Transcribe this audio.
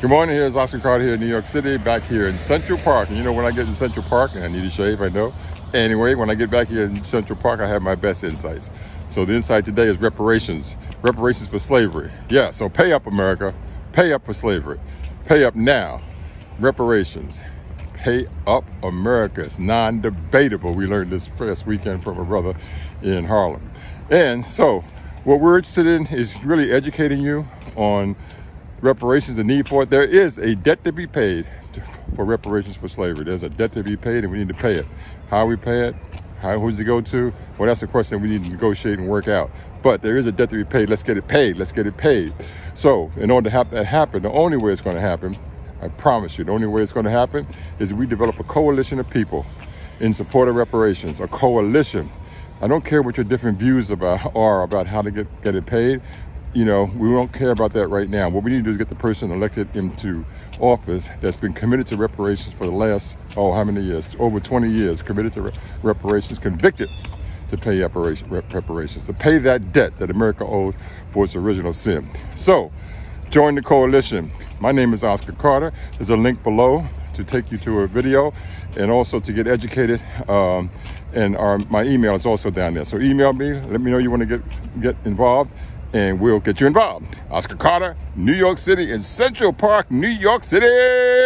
Good morning, here's Oscar Carter here in New York City, back here in Central Park. And you know, when I get in Central Park, and I need a shave, I know. Anyway, when I get back here in Central Park, I have my best insights. So the insight today is reparations. Reparations for slavery. Yeah, so pay up, America. Pay up for slavery. Pay up now. Reparations. Pay up, America. It's non-debatable. We learned this past weekend from a brother in Harlem. And so what we're interested in is really educating you on reparations, the need for it. There is a debt to be paid to, for reparations for slavery. There's a debt to be paid and we need to pay it. How we pay it, how, who's to go to? Well, that's a question we need to negotiate and work out. But there is a debt to be paid. Let's get it paid. Let's get it paid. So in order to have that happen, the only way it's going to happen, I promise you, the only way it's going to happen is we develop a coalition of people in support of reparations, a coalition. I don't care what your different views about are about how to get, get it paid you know, we don't care about that right now. What we need to do is get the person elected into office that's been committed to reparations for the last, oh, how many years? Over 20 years, committed to re reparations, convicted to pay reparations, to pay that debt that America owes for its original sin. So, join the coalition. My name is Oscar Carter. There's a link below to take you to a video and also to get educated. Um, and our, my email is also down there. So email me, let me know you want to get, get involved and we'll get you involved. Oscar Carter, New York City in Central Park, New York City.